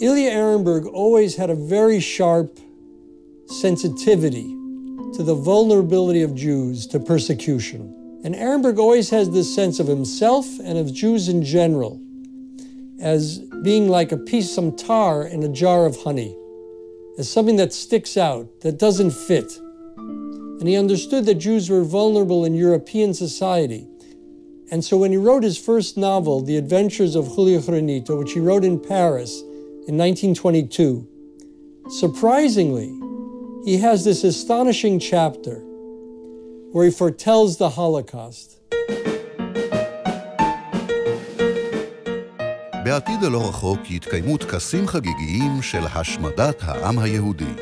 Ilya Ehrenberg always had a very sharp sensitivity to the vulnerability of Jews to persecution. And Ehrenberg always has this sense of himself and of Jews in general as being like a piece, of tar in a jar of honey, as something that sticks out, that doesn't fit. And he understood that Jews were vulnerable in European society. And so when he wrote his first novel, The Adventures of Julio Chronito, which he wrote in Paris in 1922, surprisingly, he has this astonishing chapter where he foretells the Holocaust. בעתיד הלא רחוק יתקיימו טקסים חגיגיים של השמדת העם היהודי.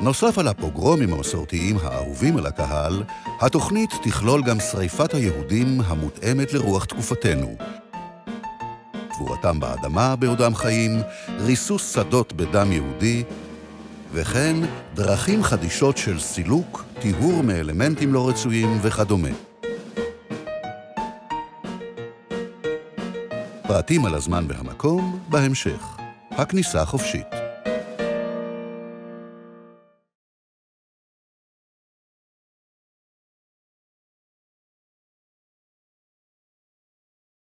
נוסף על הפוגרומים המסורתיים האהובים על הקהל, התוכנית תכלול גם שריפת היהודים המותאמת לרוח תקופתנו. קבורתם באדמה בעודם חיים, ריסוס שדות בדם יהודי, וכן דרכים חדישות של סילוק, טיהור מאלמנטים לא רצויים וכדומה. פרטים על הזמן והמקום בהמשך. הכניסה חופשית.